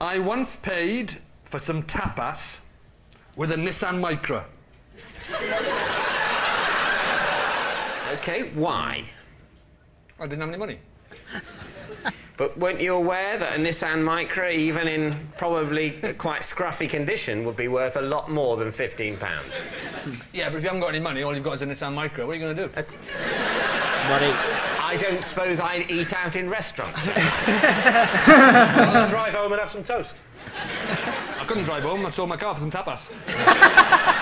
I once paid for some tapas with a Nissan Micra. OK, why? I didn't have any money. But weren't you aware that a Nissan Micra, even in probably quite scruffy condition, would be worth a lot more than £15? Yeah, but if you haven't got any money, all you've got is a Nissan Micra. What are you going to do? Money. I don't suppose I'd eat out in restaurants. I'll drive home and have some toast. I couldn't drive home. I sold my car for some tapas.